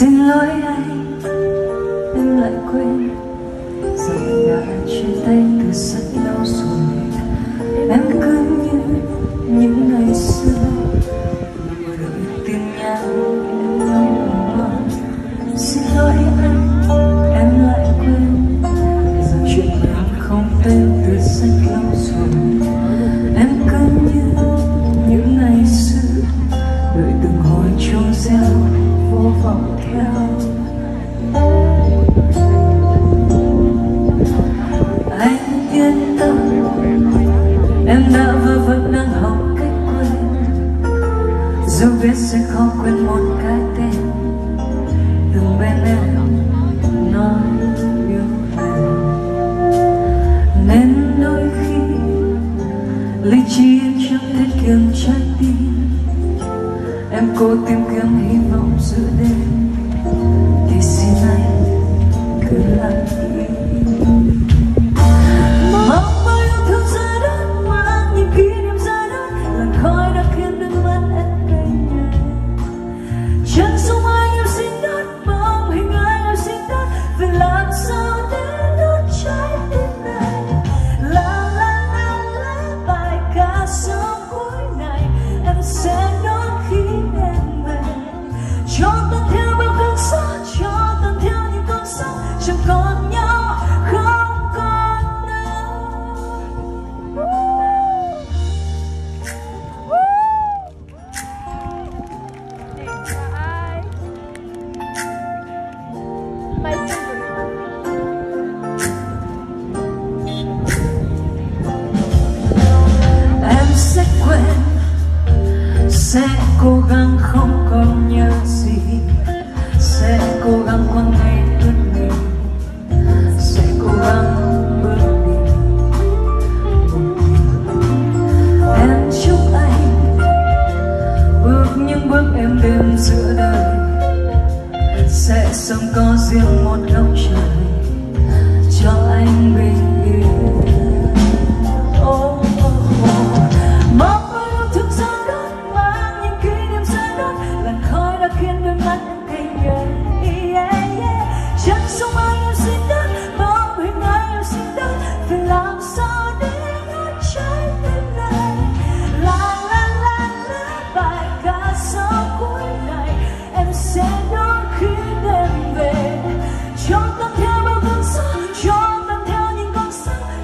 xin lỗi anh em lại quên. Rằng đã chia tay. dù biết sẽ khó quên một cái tên. Từng bên em, nói yêu em. Nên đôi khi, lý trí em chẳng thể kiềm trái tim. Em cố tìm kiếm hy vọng giữa đêm. Thì xin anh cứ lặng im. bước em đêm giữa đời. Sẽ sớm có riêng một góc trời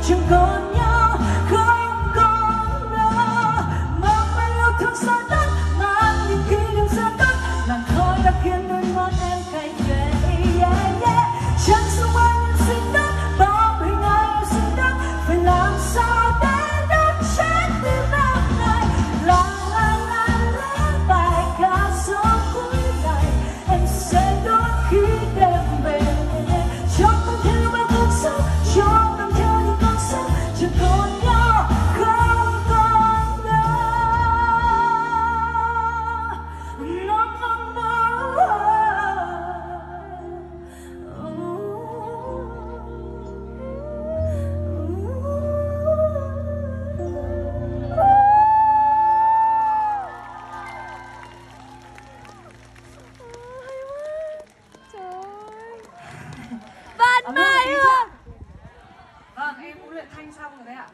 chẳng có 看你差不多那样